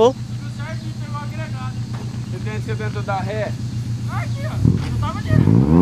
Oh. Deu certo e pegou agregado. Você tem dentro da ré. Aqui, ó. Eu tava aqui.